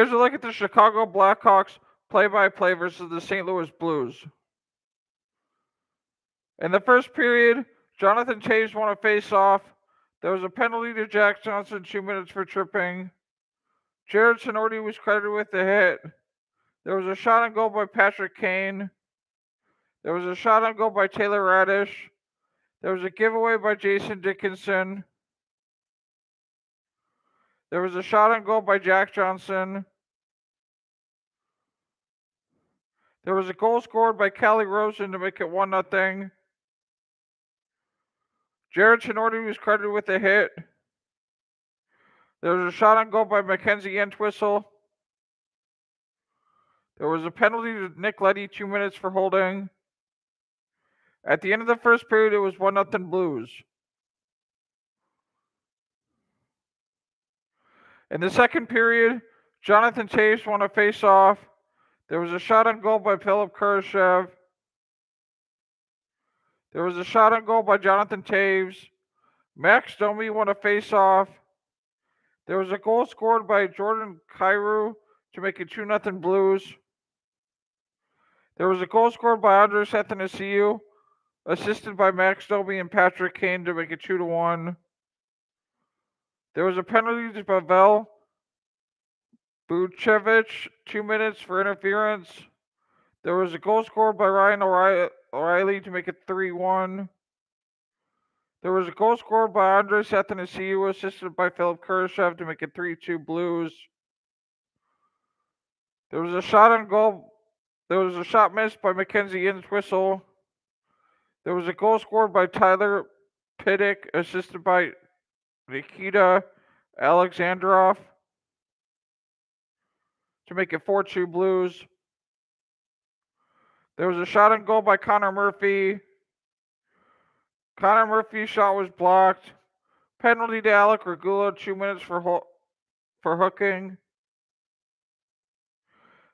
Here's a look at the Chicago Blackhawks play by play versus the St. Louis Blues. In the first period, Jonathan Toews won a face off. There was a penalty to Jack Johnson, two minutes for tripping. Jarred Tinordi was credited with the hit. There was a shot on goal by Patrick Kane. There was a shot on goal by Taylor Raddysh. There was a giveaway by Jason Dickinson. There was a shot on goal by Jack Johnson. There was a goal scored by Calle Rosen to make it 1 0. Jarred Tinordi was credited with a hit. There was a shot on goal by Mackenzie Entwistle. There was a penalty to Nick Leddy, two minutes for holding. At the end of the first period, it was 1 0 Blues. In the second period, Jonathan Toews won a face-off. There was a shot on goal by Philipp Kurashev. There was a shot on goal by Jonathan Toews. Max Domi won a face-off. There was a goal scored by Jordan Kyrou to make it 2 0 Blues. There was a goal scored by Andreas Athanasiou, assisted by Max Domi and Patrick Kane to make it 2 to 1. There was a penalty to Pavel Buchnevich, two minutes for interference. There was a goal scored by Ryan O'Reilly to make it 3 1. There was a goal scored by Andreas Athanasiou, assisted by Philipp Kurashev to make it 3 2 Blues. There was a shot on goal. There was a shot missed by Mackenzie Entwistle. There was a goal scored by Tyler Pitlick, assisted by Nikita Alexandrov to make it 4 2 Blues. There was a shot on goal by Connor Murphy. Connor Murphy's shot was blocked. Penalty to Alec Regula, two minutes for ho- for hooking.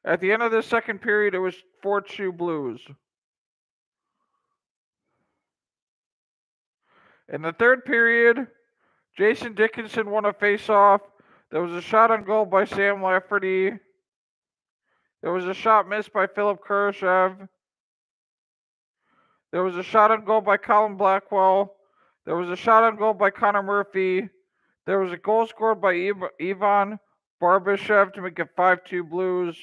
At the end of the second period, it was 4 2 Blues. In the third period, Jason Dickinson won a face-off. There was a shot on goal by Sam Lafferty. There was a shot missed by Philipp Kurashev. There was a shot on goal by Colin Blackwell. There was a shot on goal by Connor Murphy. There was a goal scored by Ivan Barbashev to make it 5 2 Blues.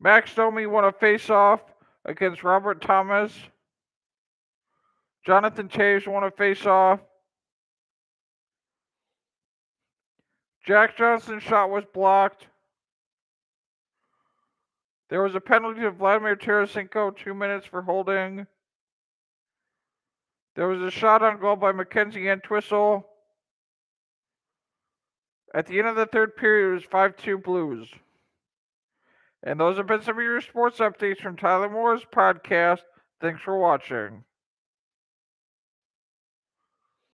Max Domi won a face-off against Robert Thomas. Jonathan Toews won a face-off. Jack Johnson's shot was blocked. There was a penalty to Vladimir Tarasenko, two minutes for holding. There was a shot on goal by Mackenzie Entwistle. At the end of the third period, it was 5 2 Blues. And those have been some of your sports updates from Tyler Moore's podcast. Thanks for watching.